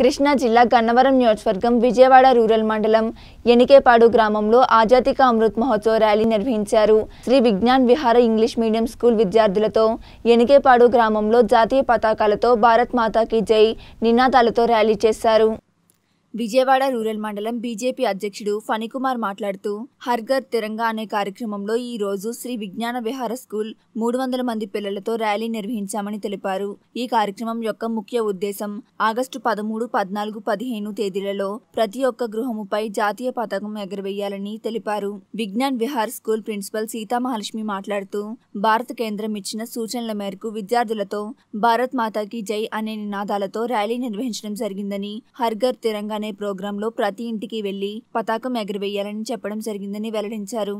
కృష్ణా జిల్లా గన్నవరం నియోజకవర్గం విజయవాడ రూరల్ మండలం ఎనికేపాడు గ్రామంలో ఆజాతిక అమృత్ మహోత్సవ ర్యాలీ నిర్వహించారు. శ్రీ విజ్ఞాన్ విహార ఇంగ్లీష్ మీడియం స్కూల్ విద్యార్థులతో ఎనికేపాడు గ్రామంలో జాతీయ పతాకాలతో భారత్ మాతాకి జై నినాదాలతో ర్యాలీ చేశారు. విజయవాడ రూరల్ మండలం బీజేపీ అధ్యక్షుడు ఫణికుమార్ మాట్లాడుతూ హర్ఘర్ తిరంగా అనే కార్యక్రమంలో ఈ రోజు శ్రీ విజ్ఞాన విహార స్కూల్ మూడు వందల మంది పిల్లలతో ర్యాలీ నిర్వహించామని తెలిపారు. ఈ కార్యక్రమం యొక్క ముఖ్య ఉద్దేశం ఆగస్టు పదమూడు పద్నాలుగు పదిహేను తేదీలలో ప్రతి ఒక్క గృహముపై జాతీయ పతాకం ఎగరవేయాలని తెలిపారు. విజ్ఞాన్ విహార్ స్కూల్ ప్రిన్సిపల్ సీతామహాలక్ష్మి మాట్లాడుతూ భారత కేంద్రం ఇచ్చిన సూచనల మేరకు విద్యార్థులతో భారత్ మాతాకి జై అనే నినాదాలతో ర్యాలీ నిర్వహించడం జరిగిందని హర్ఘర్ తిరంగా అనే ప్రోగ్రాంలో ప్రతి ఇంటికి వెళ్ళి పతాకం ఎగరవేయాలని చెప్పడం జరిగిందని వెల్లడించారు.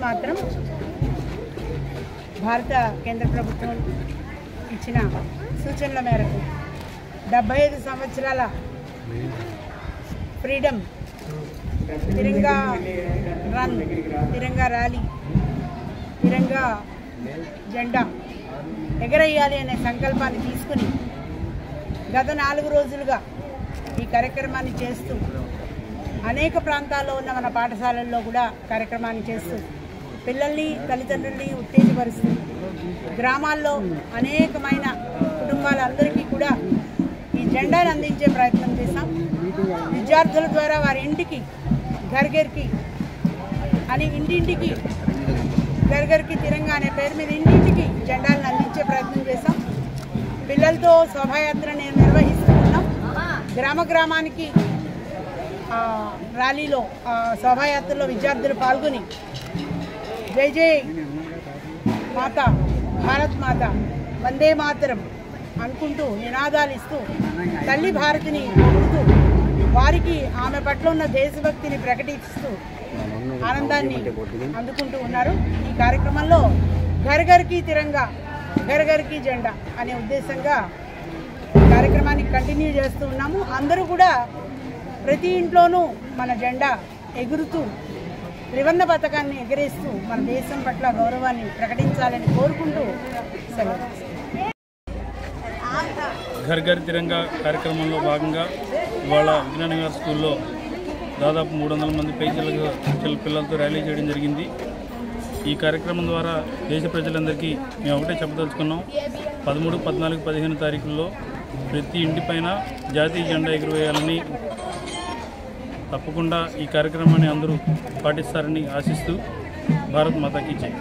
మాత్రం భారత కేంద్ర ప్రభుత్వం ఇచ్చిన సూచనల మేరకు డెబ్బై ఐదు సంవత్సరాల freedom Tiranga run Tiranga rally Tiranga జెండా ఎగరేయాలి అనే సంకల్పాన్ని తీసుకుని గత నాలుగు రోజులుగా ఈ కార్యక్రమాన్ని చేస్తూ అనేక ప్రాంతాల్లో ఉన్న మన పాఠశాలల్లో కూడా కార్యక్రమాన్ని చేస్తూ పిల్లల్ని తల్లిదండ్రుల్ని ఉత్తేజపరుస్తుంది. గ్రామాల్లో అనేకమైన కుటుంబాలందరికీ కూడా ఈ జెండాను అందించే ప్రయత్నం చేశాం. విద్యార్థుల ద్వారా వారి ఇంటికి గర్గర్కి అని ఇంటింటికి గర్గర్కి తిరంగా అనే పేరు మీద ఇంటింటికి జెండాలను అందించే ప్రయత్నం చేశాం. పిల్లలతో శోభాయాత్ర నేను నిర్వహిస్తున్నాం. గ్రామ గ్రామానికి ర్యాలీలో శోభాయాత్రలో విద్యార్థులు పాల్గొని జై జై. మాత భారత్ మాత వందే మాతరం అనుకుంటూ నినాదాలు ఇస్తూ తల్లి భారతిని పొగుడుతూ వారికి ఆమె పట్ల ఉన్న దేశభక్తిని ప్రకటిస్తూ ఆనందాన్ని అందుకుంటూ ఉన్నారు. ఈ కార్యక్రమంలో ఘర్ ఘర్కి తిరంగా ఘర్ ఘర్కి జెండా అనే ఉద్దేశంగా కార్యక్రమాన్ని కంటిన్యూ చేస్తూ ఉన్నాము. అందరూ కూడా ప్రతి ఇంట్లోనూ మన జెండా ఎగురుతూ త్రివర్ణ పథకాన్ని ఎగరేస్తూ మన దేశం పట్ల గౌరవాన్ని ప్రకటించాలని కోరుకుంటూ సెలవు. ఘర్ ఘర్ తిరంగా కార్యక్రమంలో భాగంగా ఇవాళ విజ్ఞాన స్కూల్లో దాదాపు మూడు వందల మంది పైసలకు పిల్లలతో ర్యాలీ చేయడం జరిగింది. ఈ కార్యక్రమం ద్వారా దేశ ప్రజలందరికీ మేము ఒకటే చెప్పదలుచుకున్నాం. పదమూడు పద్నాలుగు పదిహేను తారీఖుల్లో ప్రతి ఇంటిపైన జాతీయ జెండా ఎగురవేయాలని తప్పకుండా ఈ కార్యక్రమాన్ని అందరూ పాటిస్తారని ఆశిస్తూ భారత్ మాతాకి జై.